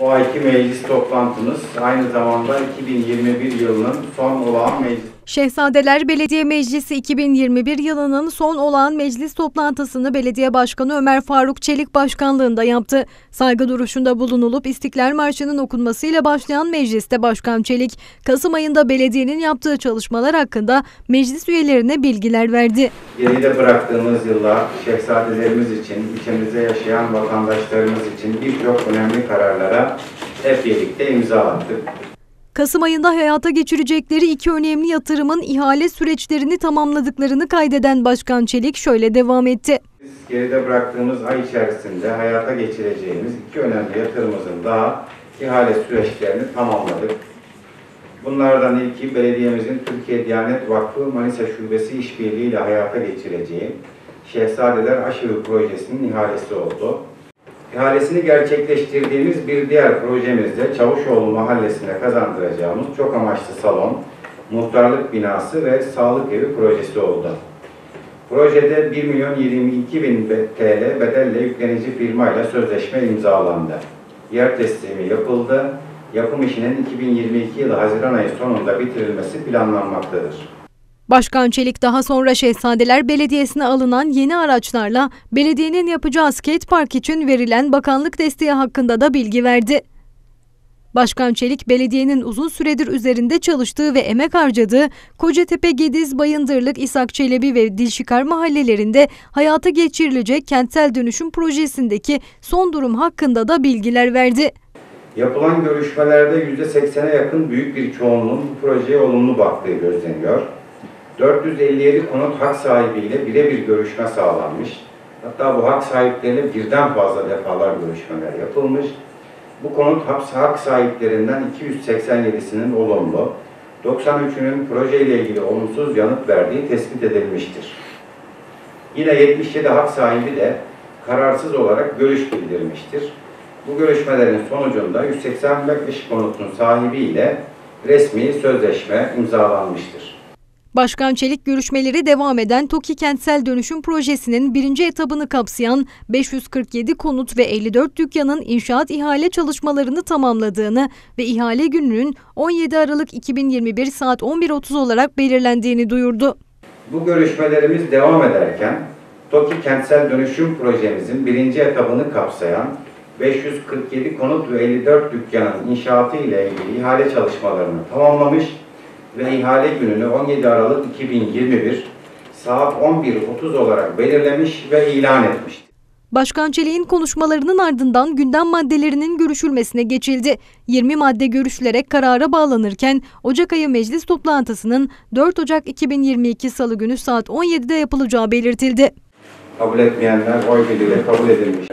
Bu ayki meclis toplantımız aynı zamanda 2021 yılının son olağan meclis Şehzadeler Belediye Meclisi 2021 yılının son olağan meclis toplantısını Belediye Başkanı Ömer Faruk Çelik başkanlığında yaptı. Saygı duruşunda bulunulup İstiklal Marşı'nın okunmasıyla başlayan mecliste Başkan Çelik, Kasım ayında belediyenin yaptığı çalışmalar hakkında meclis üyelerine bilgiler verdi. geride bıraktığımız yıllar şehzadelerimiz için, ülkemizde yaşayan vatandaşlarımız için birçok önemli kararlara hep birlikte imza attık. Kasım ayında hayata geçirecekleri iki önemli yatırımın ihale süreçlerini tamamladıklarını kaydeden Başkan Çelik şöyle devam etti. Biz geride bıraktığımız ay içerisinde hayata geçireceğimiz iki önemli yatırımımızın daha ihale süreçlerini tamamladık. Bunlardan ilki belediyemizin Türkiye Diyanet Vakfı Manisa Şubesi işbirliğiyle hayata geçireceği Şehzadeler Aşığı Projesi'nin ihalesi oldu. İhalesini gerçekleştirdiğimiz bir diğer projemizde Çavuşoğlu Mahallesi'nde kazandıracağımız çok amaçlı salon, muhtarlık binası ve sağlık evi projesi oldu. Projede 1 milyon 22 bin TL bedelle yüklenici firmayla sözleşme imzalandı. Yer teslimi yapıldı. Yapım işinin 2022 yılı Haziran ayı sonunda bitirilmesi planlanmaktadır. Başkan Çelik daha sonra Şehzadeler Belediyesi'ne alınan yeni araçlarla belediyenin yapacağı skate park için verilen bakanlık desteği hakkında da bilgi verdi. Başkan Çelik, belediyenin uzun süredir üzerinde çalıştığı ve emek harcadığı Kocatepe, Gediz, Bayındırlık, İshak Çelebi ve Dilşikar mahallelerinde hayata geçirilecek kentsel dönüşüm projesindeki son durum hakkında da bilgiler verdi. Yapılan görüşmelerde %80'e yakın büyük bir çoğunluğun bu projeye olumlu baktığı gözleniyor. 457 konut hak sahibiyle birebir görüşme sağlanmış. Hatta bu hak sahipleriyle birden fazla defalar görüşmeler yapılmış. Bu konut hak sahiplerinden 287'sinin olumlu, 93'ünün projeyle ilgili olumsuz yanıt verdiği tespit edilmiştir. Yine 77 hak sahibi de kararsız olarak görüş bildirmiştir. Bu görüşmelerin sonucunda 185 konutun sahibiyle resmi sözleşme imzalanmıştır. Başkan Çelik görüşmeleri devam eden TOKİ Kentsel Dönüşüm Projesi'nin birinci etabını kapsayan 547 konut ve 54 dükkanın inşaat ihale çalışmalarını tamamladığını ve ihale gününün 17 Aralık 2021 saat 11.30 olarak belirlendiğini duyurdu. Bu görüşmelerimiz devam ederken TOKİ Kentsel Dönüşüm Projemizin birinci etabını kapsayan 547 konut ve 54 dükkanın inşaatı ile ilgili ihale çalışmalarını tamamlamış ve ihale gününü 17 Aralık 2021 saat 11.30 olarak belirlemiş ve ilan etmiştir. Başkan Çelik'in konuşmalarının ardından gündem maddelerinin görüşülmesine geçildi. 20 madde görüşülerek karara bağlanırken Ocak ayı meclis toplantısının 4 Ocak 2022 Salı günü saat 17'de yapılacağı belirtildi. Kabul etmeyenler oy birliğiyle kabul edilmiş.